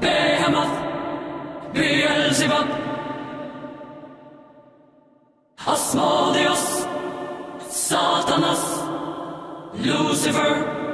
Behemoth, Beelzebub, Asmodeus, Satanas, Lucifer.